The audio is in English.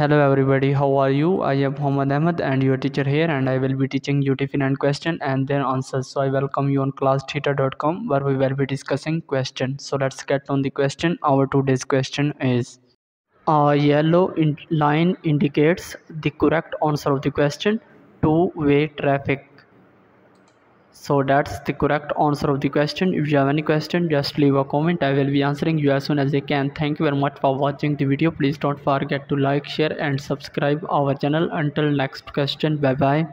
Hello everybody, how are you? I am Muhammad Ahmed and your teacher here and I will be teaching you different question and their answers. So I welcome you on classtheta.com where we will be discussing question. So let's get on the question. Our today's question is a yellow in line indicates the correct answer of the question two-way traffic so that's the correct answer of the question. If you have any question just leave a comment. I will be answering you as soon as i can. Thank you very much for watching the video. Please don't forget to like share and subscribe our channel. Until next question bye bye